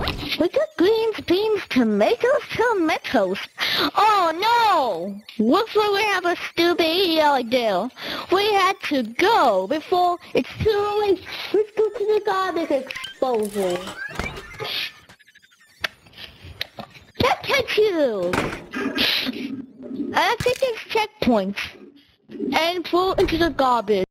We got greens, beans, tomatoes, tomatoes. Oh no! Looks like we have a stupid idea. We had to go before it's too late. Let's go to the garbage disposal. Check, check. I think it's checkpoints. And throw into the garbage.